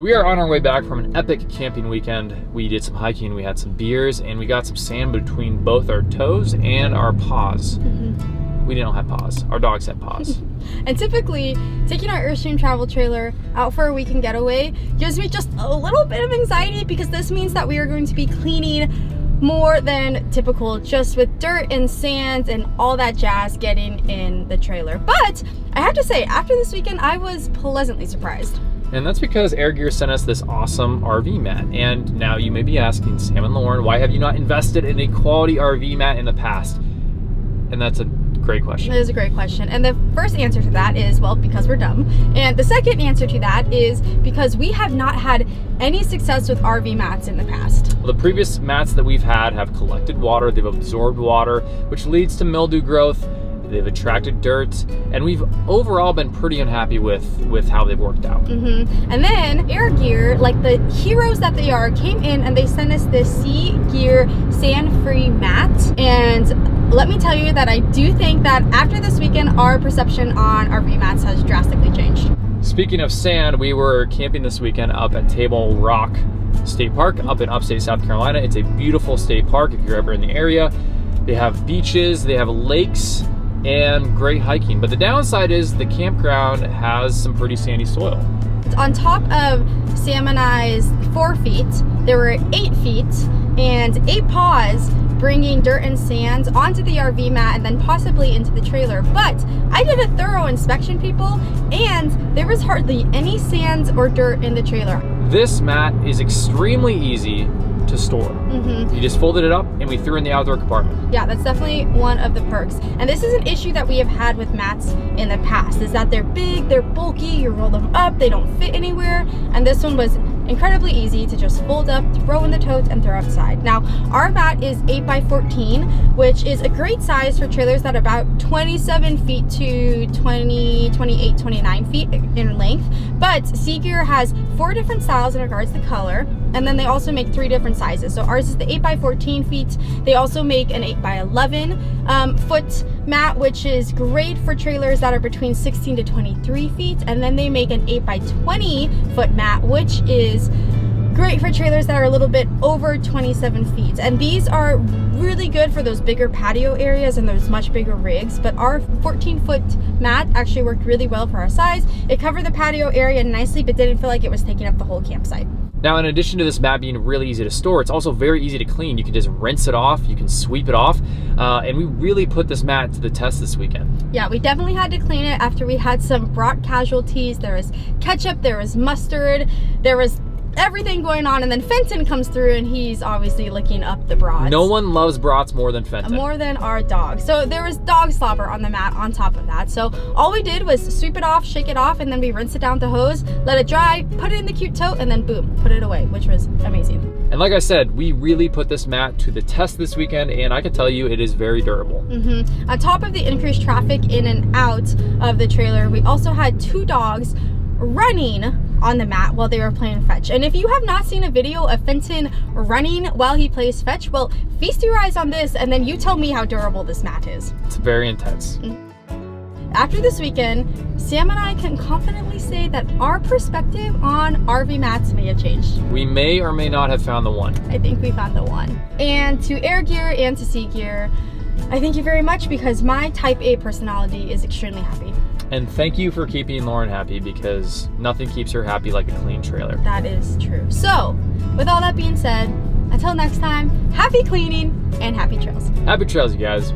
We are on our way back from an epic camping weekend. We did some hiking, we had some beers, and we got some sand between both our toes and our paws. Mm-hmm. We didn't have paws. Our dogs had paws. and typically, taking our Airstream travel trailer out for a weekend getaway gives me just a little bit of anxiety because this means that we are going to be cleaning more than typical just with dirt and sand and all that jazz getting in the trailer. But I have to say, after this weekend, I was pleasantly surprised. And that's because Air Gear sent us this awesome RV mat. And now you may be asking, Sam and Lauren, why have you not invested in a quality RV mat in the past? And that's a great question. It is a great question. And the first answer to that is, well, because we're dumb. And the second answer to that is because we have not had any success with RV mats in the past. Well, the previous mats that we've had have collected water, they've absorbed water, which leads to mildew growth They've attracted dirt, and we've overall been pretty unhappy with with how they've worked out. Mm -hmm. And then Air Gear, like the heroes that they are, came in and they sent us this Sea Gear sand-free mat. And let me tell you that I do think that after this weekend, our perception on RV mats has drastically changed. Speaking of sand, we were camping this weekend up at Table Rock State Park up in upstate South Carolina. It's a beautiful state park if you're ever in the area. They have beaches, they have lakes, and great hiking. But the downside is the campground has some pretty sandy soil. On top of Sam and I's four feet, there were eight feet and eight paws bringing dirt and sand onto the RV mat and then possibly into the trailer. But I did a thorough inspection, people, and there was hardly any sand or dirt in the trailer. This mat is extremely easy to store. Mm -hmm. You just folded it up and we threw in the outdoor compartment. Yeah, that's definitely one of the perks. And this is an issue that we have had with mats in the past, is that they're big, they're bulky, you roll them up, they don't fit anywhere. And this one was incredibly easy to just fold up, throw in the totes, and throw outside. Now, our mat is 8 by 14, which is a great size for trailers that are about 27 feet to 20, 28, 29 feet in length. But CGEAR has four different styles in regards to color, and then they also make three different sizes. So ours is the 8 by 14 feet. They also make an 8 by 11 um, foot mat, which is great for trailers that are between 16 to 23 feet. And then they make an 8 by 20 foot mat, which is is great for trailers that are a little bit over 27 feet. And these are really good for those bigger patio areas and those much bigger rigs. But our 14 foot mat actually worked really well for our size. It covered the patio area nicely, but didn't feel like it was taking up the whole campsite. Now, in addition to this mat being really easy to store, it's also very easy to clean. You can just rinse it off, you can sweep it off, uh, and we really put this mat to the test this weekend. Yeah, we definitely had to clean it after we had some brat casualties. There was ketchup, there was mustard, there was everything going on and then Fenton comes through and he's obviously licking up the brats. No one loves brats more than Fenton. More than our dog. So there was dog slobber on the mat on top of that. So all we did was sweep it off, shake it off, and then we rinse it down with the hose, let it dry, put it in the cute tote, and then boom, put it away, which was amazing. And like I said, we really put this mat to the test this weekend, and I can tell you it is very durable. Mm -hmm. On top of the increased traffic in and out of the trailer, we also had two dogs running on the mat while they were playing fetch. And if you have not seen a video of Fenton running while he plays fetch, well, feast your eyes on this and then you tell me how durable this mat is. It's very intense. Mm. After this weekend, Sam and I can confidently say that our perspective on RV mats may have changed. We may or may not have found the one. I think we found the one. And to Air Gear and to CGEAR, I thank you very much because my type A personality is extremely happy. And thank you for keeping Lauren happy because nothing keeps her happy like a clean trailer. That is true. So, with all that being said, until next time, happy cleaning and happy trails. Happy trails, you guys.